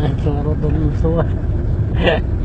ないと思うと思うは。